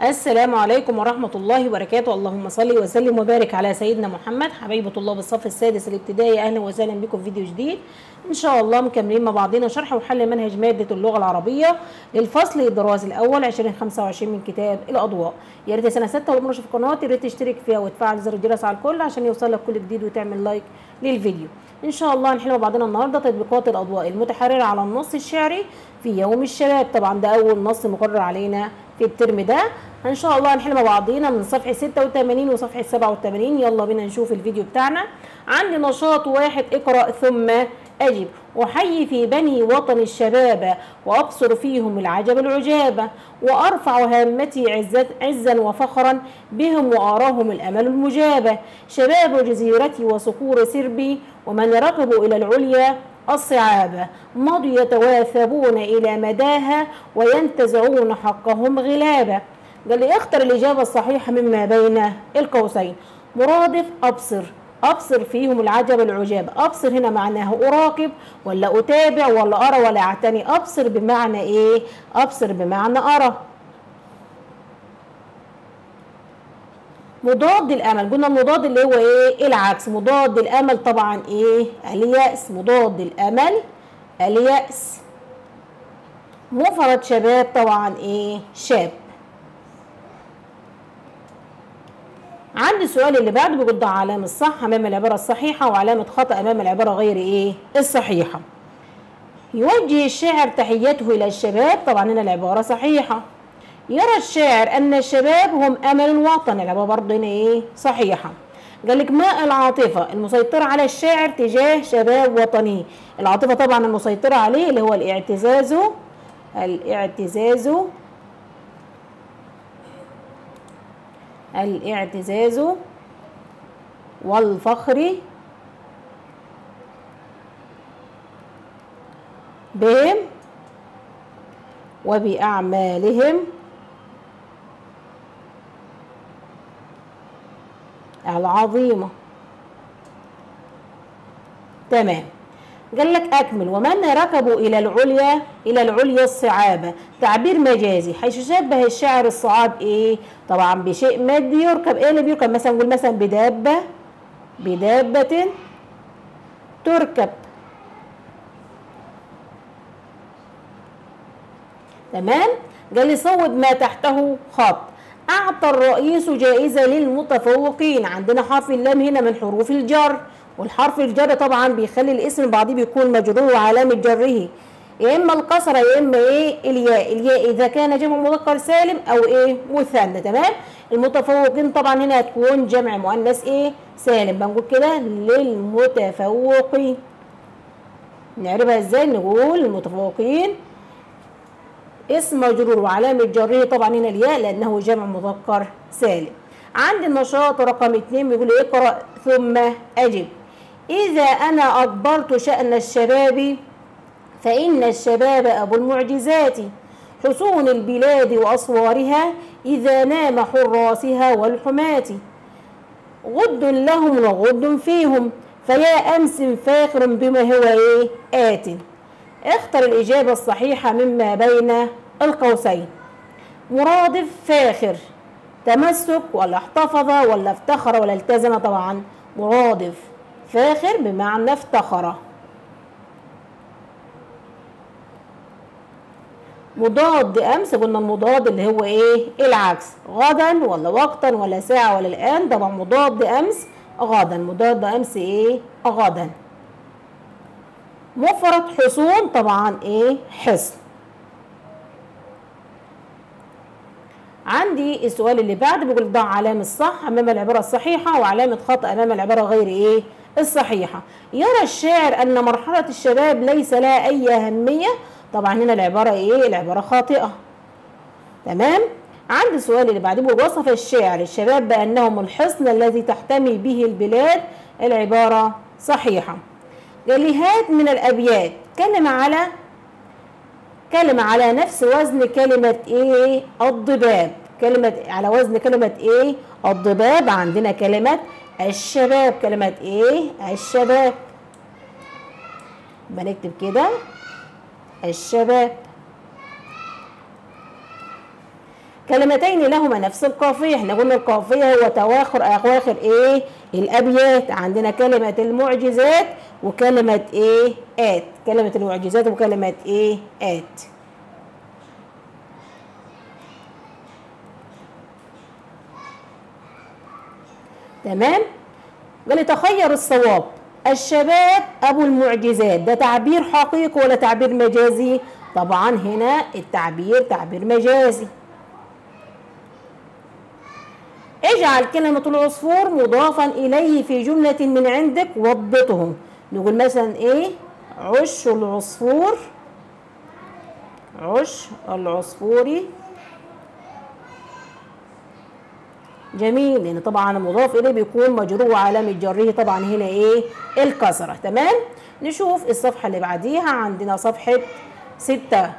السلام عليكم ورحمة الله وبركاته. اللهم صل وسلم وبارك على سيدنا محمد حبيبة الله بالصف السادس الابتدائي. أهلا وسهلا بكم في فيديو جديد. إن شاء الله مكملين مع بعضنا شرح وحل منهج مادة اللغة العربية للفصل الدراسي الأول 2025 من كتاب الأضواء. يا ريت سنة 6 والمرة في القناة يا ريت تشترك فيها وتفعل زر الجرس على الكل عشان يوصلك كل جديد وتعمل لايك للفيديو. إن شاء الله هنحل مع بعضنا النهاردة تطبيقات الأضواء المتحررة على النص الشعري. في يوم الشباب طبعا ده أول نص مقرر علينا في الترم ده. إن شاء الله هنحل مع بعضينا من صفحة 86 وصفحة 87 يلا بينا نشوف الفيديو بتاعنا. عندي نشاط واحد اقرأ ثم أجب. أحيي في بني وطن الشباب وأبصر فيهم العجب العجابه وأرفع هامتي عزة عزا وفخرا بهم وأراهم الأمل المجابه شباب جزيرتي وصقور سربي ومن ركبوا إلى العليا الصعاب مضوا يتواثبون إلى مداها وينتزعون حقهم غلابا. قال لي اختر الإجابة الصحيحة مما بين القوسين. مرادف أبصر. أبصر فيهم العجب العجاب. أبصر هنا معناه أراقب ولا أتابع ولا أرى ولا أعتني. أبصر بمعنى إيه؟ أبصر بمعنى أرى. مضاد الامل قلنا المضاد اللي هو إيه؟ العكس. مضاد الامل طبعا إيه؟ اليأس. مضاد الامل اليأس. مفرد شباب طبعا إيه؟ شاب. عندي السؤال اللي بعده بيقول ده علامة الصح أمام العبارة الصحيحة وعلامة خطأ أمام العبارة غير إيه؟ الصحيحة. يوجه الشاعر تحيته إلى الشباب. طبعا هنا العبارة صحيحة. يرى الشاعر أن الشباب هم أمل الوطن العباره برضه هنا إيه؟ صحيحة. قال لك ما العاطفة المسيطرة على الشاعر تجاه شباب وطني؟ العاطفة طبعا المسيطرة عليه اللي هو الاعتزاز الاعتزاز الاعتزاز والفخر بهم وبأعمالهم. العظيمة. تمام. قال لك أكمل. ومن ركبوا إلى العليا إلى العليا الصعابة تعبير مجازي. حيث شبه الشاعر الصعاب إيه؟ طبعا بشيء مادي يركب. إيه اللي بيركب؟ مثلا نقول مثلا بدابة. بدابة تركب. تمام. قال لي صوب ما تحته خط. أعطى الرئيس جائزة للمتفوقين عندنا حرف اللام هنا من حروف الجر والحرف الجر طبعا بيخلي الاسم بعضيه بيكون مجرور وعلامة جره. يا إما الكسرة يا إما إيه؟ الياء. الياء إذا كان جمع مذكر سالم أو إيه؟ مثنى تمام؟ المتفوقين طبعا هنا هتكون جمع مؤنث إيه؟ سالم. بنقول كده للمتفوقين. نعرفها إزاي؟ نقول المتفوقين اسم مجرور وعلامة جره طبعا هنا الياء لأنه جمع مذكر سالم. عندي النشاط رقم اتنين بيقول اقرأ ثم أجب. إذا أنا أكبرت شأن الشباب فإن الشباب أبو المعجزات. حصون البلاد وأسوارها إذا نام حراسها والحماة. غد لهم وغد فيهم فيا أمس فاخر بما هو إيه آتٍ. اختر الإجابة الصحيحة مما بين القوسين. مرادف فاخر. تمسك ولا احتفظ ولا افتخر ولا التزم طبعا. مرادف فاخر بمعنى افتخر. مضاد أمس قلنا المضاد اللي هو إيه؟ العكس. غدا ولا وقتا ولا ساعة ولا الآن طبعا مضاد أمس غدا. مضاد أمس إيه؟ غدا. مفرد حصون طبعا إيه؟ حصن. عندي السؤال اللي بعد بيقول ضع علامة صح أمام العبارة الصحيحة وعلامة خطأ أمام العبارة غير إيه؟ الصحيحة. يرى الشاعر أن مرحلة الشباب ليس لها أي أهمية. طبعا هنا العبارة إيه؟ العبارة خاطئة. تمام؟ عندي السؤال اللي بعده بيقول وصف الشاعر الشباب بأنهم الحصن الذي تحتمي به البلاد العبارة صحيحة. قال لي هات من الأبيات. كلمه على كلمه على نفس وزن كلمة إيه؟ الضباب. كلمة على وزن كلمة إيه الضباب. عندنا كلمة الشباب كلمة إيه الشباب. بنكتب كده الشباب. كلمتين لهما نفس القافية. إحنا قلنا القافية هو تواخر أواخر إيه الأبيات. عندنا كلمة المعجزات وكلمة إيه آت. كلمة المعجزات وكلمة إيه آت. تمام؟ قال تخير الصواب الشباب أبو المعجزات ده تعبير حقيقي ولا تعبير مجازي؟ طبعا هنا التعبير تعبير مجازي. اجعل كلمة العصفور مضافا إليه في جملة من عندك وضبطهم نقول مثلا إيه؟ عش العصفور عش العصفوري. جميل لأن طبعا المضاف إليه بيكون مجرور وعلامه جره طبعا هنا إيه؟ الكسرة. تمام؟ نشوف الصفحة اللي بعديها عندنا صفحة 6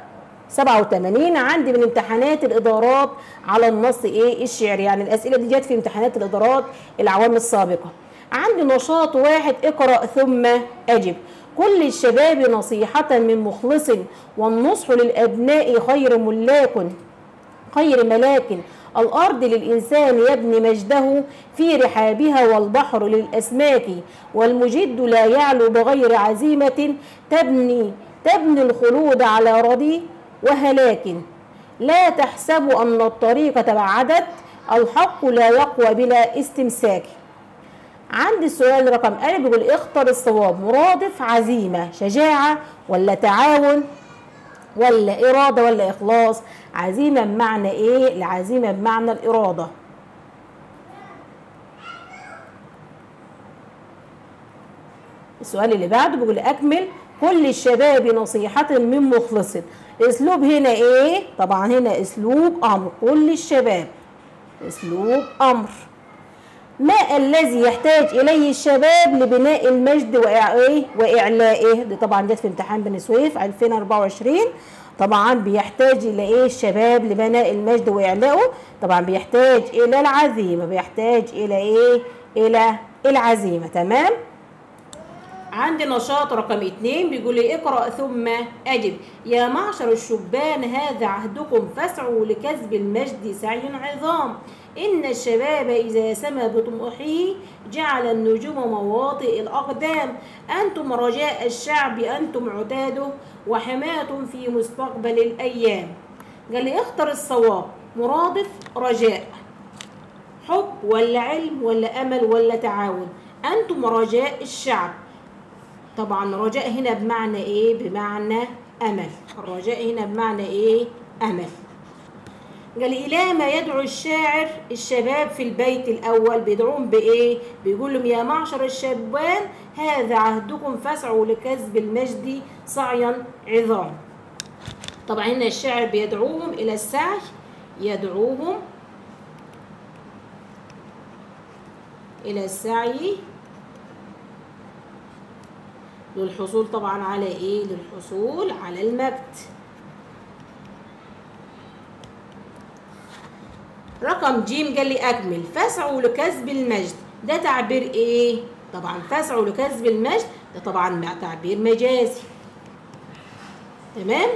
87 عندي من امتحانات الإدارات على النص إيه؟ الشعري يعني الأسئلة دي جت في امتحانات الإدارات العوام السابقة. عندي نشاط واحد اقرأ ثم أجب. كل الشباب نصيحة من مخلص والنصح للأبناء خير ملاك خير ملاك. الأرض للإنسان يبني مجده في رحابها والبحر للأسماك والمجد لا يعلو بغير عزيمة تبني تبني الخلود على ردي وهلاك. لا تحسب أن الطريق تبعدت الحق لا يقوى بلا استمساك. عندي السؤال رقم أ بيقول اختر الصواب مرادف عزيمة شجاعة ولا تعاون؟ ولا إرادة ولا إخلاص. عزيمة بمعنى إيه؟ العزيمة بمعنى الإرادة. السؤال اللي بعده بيقول أكمل. كل الشباب نصيحة من مخلص. أسلوب هنا إيه؟ طبعا هنا أسلوب أمر. كل الشباب أسلوب أمر. ما الذي يحتاج إليه الشباب لبناء المجد وإيه وإعلائه. دي طبعا جت في امتحان بني سويف 2024 طبعا بيحتاج إلى إيه؟ الشباب لبناء المجد وإعلائه. طبعا بيحتاج إلى العزيمة بيحتاج إلى إيه؟ إلى العزيمة. تمام؟ عندي نشاط رقم اتنين. بيقول لي اقرأ ثم أجب. يا معشر الشبان هذا عهدكم. فاسعوا لكسب المجد. سعي عظام. إن الشباب إذا سمى بطموحه جعل النجوم مواطئ الأقدام. أنتم رجاء الشعب أنتم عتاده وحماة في مستقبل الأيام. قال لي اختر الصواب مرادف رجاء. حب ولا علم ولا أمل ولا تعاون. أنتم رجاء الشعب. طبعا الرجاء هنا بمعنى إيه؟ بمعنى أمل. الرجاء هنا بمعنى إيه؟ أمل. قال إلى ما يدعو الشاعر الشباب في البيت الأول. بيدعوهم بإيه؟ بيقول لهم يا معشر الشبان هذا عهدكم فاسعوا لكسب المجد سعيا عظام. طبعا هنا الشاعر بيدعوهم إلى السعي يدعوهم إلى السعي للحصول طبعا على إيه؟ للحصول على المجد. رقم جيم قال لي أكمل. فاسعوا لكسب المجد. ده تعبير إيه؟ طبعا فاسعوا لكسب المجد. ده طبعا تعبير مجازي. تمام؟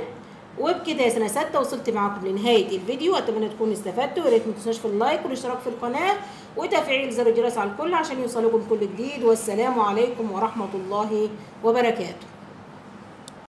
وبكده يا سنة ستة وصلت معاكم لنهاية الفيديو. أتمنى تكونوا استفدتوا. يا ريت ما تنسوش في اللايك والاشتراك في القناة وتفعيل زر الجرس على الكل عشان يوصلكم كل جديد. والسلام عليكم ورحمة الله وبركاته.